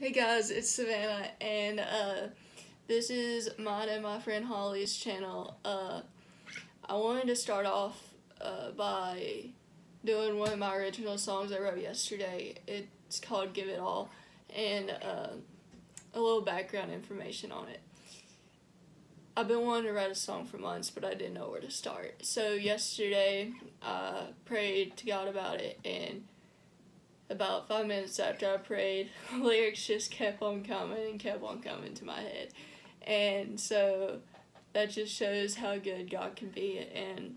Hey guys, it's Savannah, and uh, this is mine and my friend Hollie's channel. Uh, I wanted to start off uh, by doing one of my original songs I wrote yesterday. It's called Give It All, and uh, a little background information on it. I've been wanting to write a song for months, but I didn't know where to start. So yesterday, I prayed to God about it, and about five minutes after I prayed, lyrics just kept on coming and kept on coming to my head. And so that just shows how good God can be. And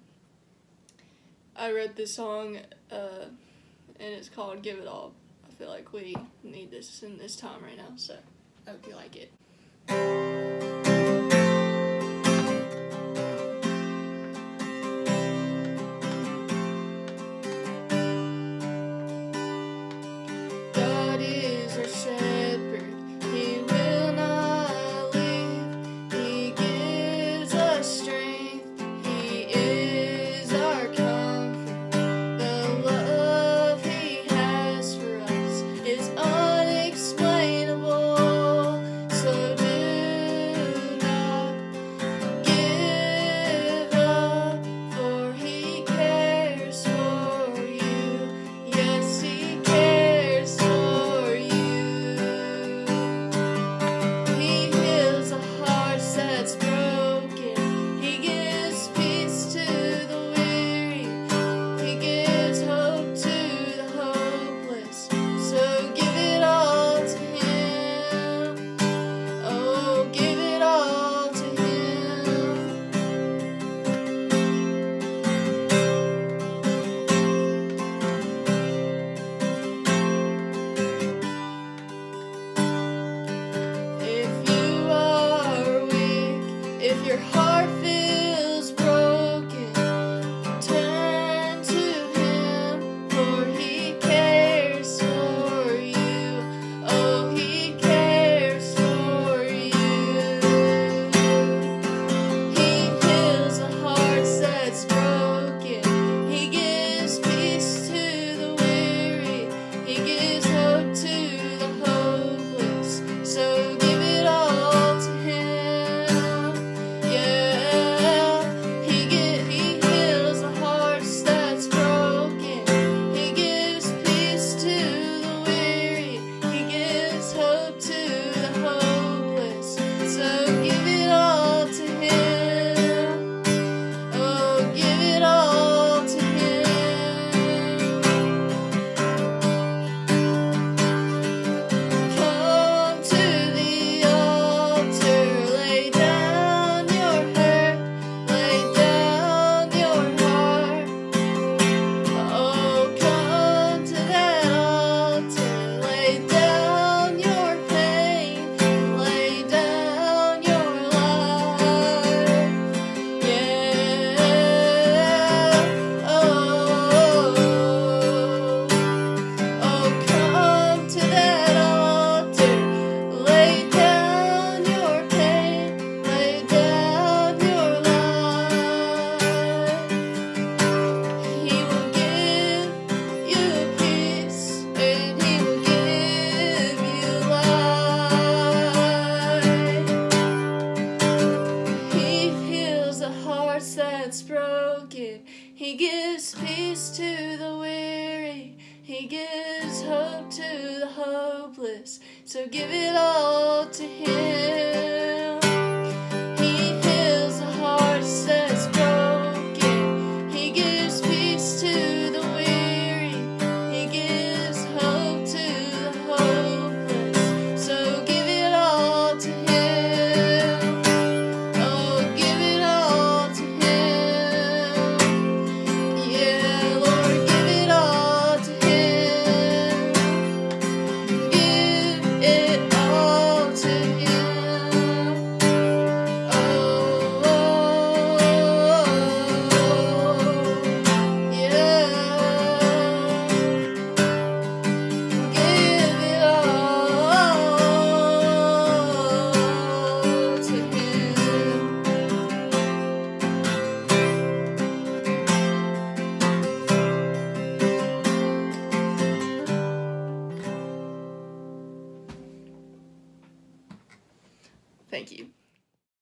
I wrote this song, uh, and it's called Give It All. I feel like we need this in this time right now, so I hope you like it. If He gives peace to the weary. He gives hope to the hopeless. So give it all to Him.